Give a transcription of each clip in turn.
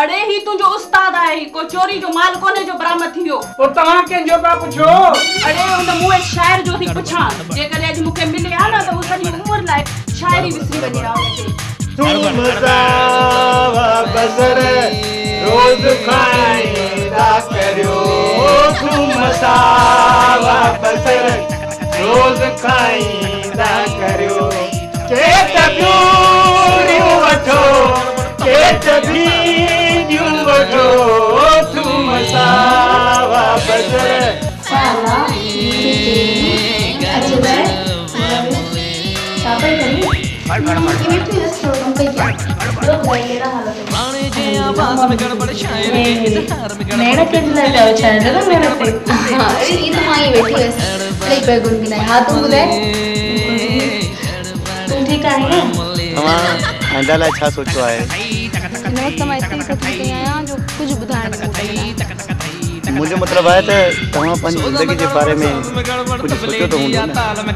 अड़े ही तुंहिंजो उस्ताद आहे ही को चोरी जो माल कोन्हे जो बरामद थी वियो पोइ तव्हां कंहिंजो पिया पुछो? अड़े हुन मूं वटि शाइर जो थी पुछां। जेकॾहिं अॼु मूंखे मिले हा न त हू सॼी उमिरि लाइ शाइरी विसरी हा हुनखे तुम सावा बसर रोज खाईंदा करियो। तुम सावा बसर रोज खाईंदा करियो। केत ॿियूं वठो केत बीजियूं वठो तुम सावा बसर साला अजय साबर करी तो इसको हम पे क्या लोग भाई मेरा हालत है गाने जे आवाज़ में गड़बड़ शायर के इजहार में मेरा गड़बड़ कितना जाओ चाहे जरा मेरा पे हाँ ये तो माई बैठी है कई पे गुनगुनाई हाँ तुम ठीक आहे ना तव्हां हिन लाइ आहे माँ जो न मुंहिंजो मतिलबु आहे त तव्हां पंहिंजी ज़िंदगी जे बारे में कुझु सोचियो त हूंदो न में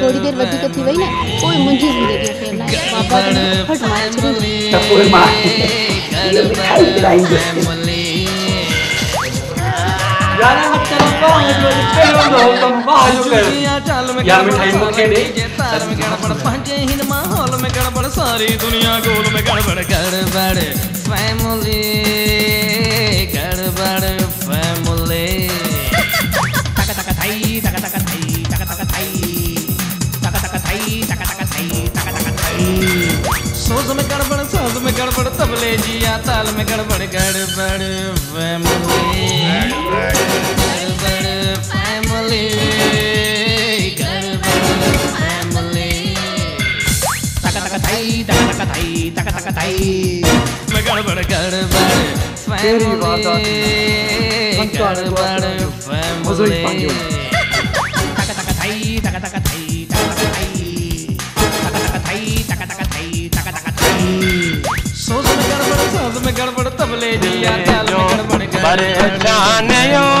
थोरी देरि वधीक थी वई न पोइ मुंहिंजी ज़िंदगी आहे बाबा जन फट मारे त पोइ माँ इहो मिठाई विराईंदुसि यार चलो पाँच बजे खेलो तुम बाजू कर या मिठाई मूंखे ॾे ताल में गड़बड़ पंहिंजे हिन माहौल में गड़बड़ सारी दुनिया गोल में गड़बड़ गड़बड़ फैमिली गड़बड़ फैमिली सोच में गड़बड़ सोच में गड़बड़ तबले जिया ताल में गड़बड़ गड़बड़ फैमिली तक तक थई तक तक थई तक तक थई तक तक थई तक तक थई सोच में गड़बड़ गड़बड़ तबले जिया ताल में गड़बड़ गड़बड़ परेशानियों